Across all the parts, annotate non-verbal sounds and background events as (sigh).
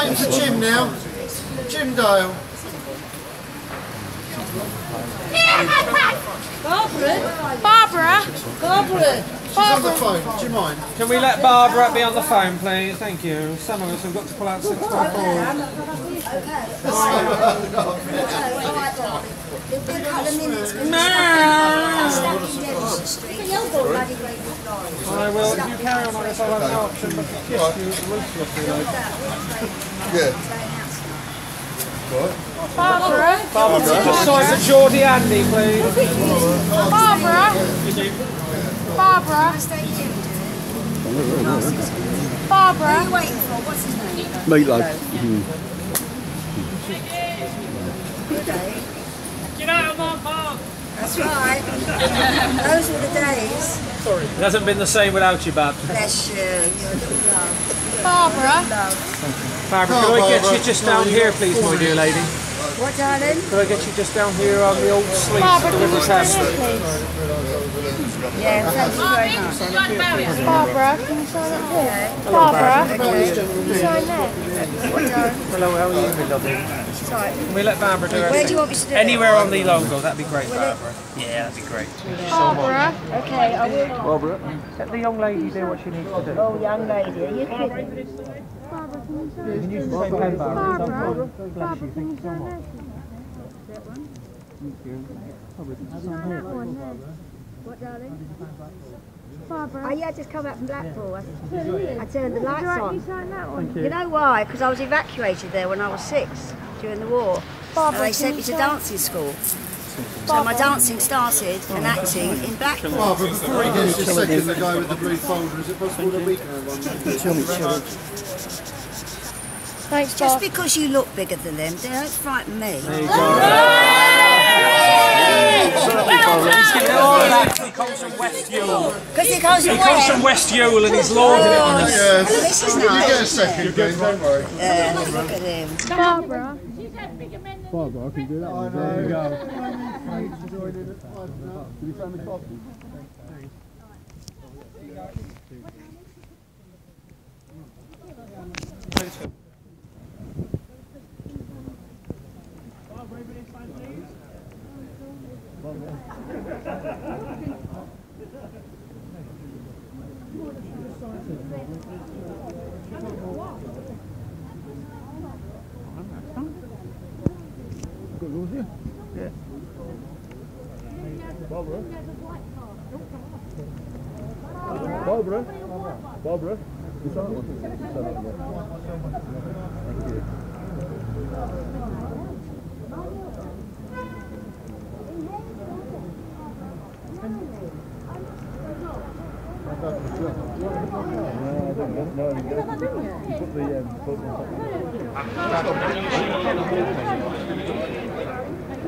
waiting for Jim now. Jim Dale. Barbara. Barbara. Barbara? She's on the phone. Do you mind? Can we let Barbara be on the phone, please? Thank you. Some of us have got to pull out 614. I will. If you carry on like this, I'll have no option but to kiss you ruthlessly. Like. Yeah. Barbara. Barbara, just sign for Geordie Andy, please. Barbara. Barbara. Barbara. waiting for? What's his name? Meatloaf. Get out of my park! That's right. Those were the days. Sorry. It hasn't been the same without you, Bab. Bless you. You're a little love. Barbara. Love. Barbara, can I get you just down here, please, my dear lady? What, darling? Can I get you just down here on the old sleeve Barbara, of can you river's sign please? Yeah, thank you very much. Barbara, can you sign it here? Barbara, Okay. can you sign there? Hello, how are you, my lovely? Sorry. Can we let Barbara do it? Where do you want me to do it? Anywhere on the logo, that'd be great, Barbara. Yeah, that'd be great. Barbara. Okay, I will. Let the young lady do what she needs to do. Oh, young lady, are you kidding? Barbara, can you sign You can use the same pen, Barbara. Barbara. Bless Barbara, you, oh, can thank you you so sign much. there? Sign that one there. What, darling? Oh, yeah, I just come back from Blackpool. I, I turned the lights you like me on. to sign that one? You know why? Because I was evacuated there when I was six during the war. And Barbara, they sent me to dancing school. So my dancing started and acting in Blackpool. Barbara, before he gets his second, the guy with the blue folder, is it possible that we can have one? Tell me, tell me. Thanks, Just Barbara. because you look bigger than them, they don't frighten me. He's giving it. He comes from West Ewell. Because it goes He comes from away. West Ewell and he's lording it on us. Yes. This is You get a second, Glenn, don't worry. Yeah, look at him. Barbara. Barbara, I can do that. Oh, there (laughs) you go. Got yours here? Yeah. Barbara? Barbara? Barbara? You sign that one? You sign one. Thank you. No, I don't know. Put the um, phone on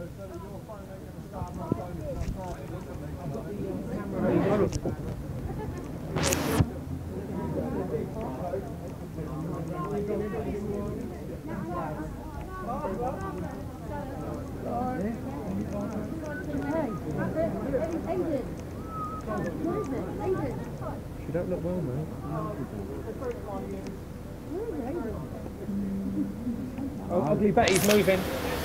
get you just a please? You don't look well, mate. Oh, ugly Betty's moving.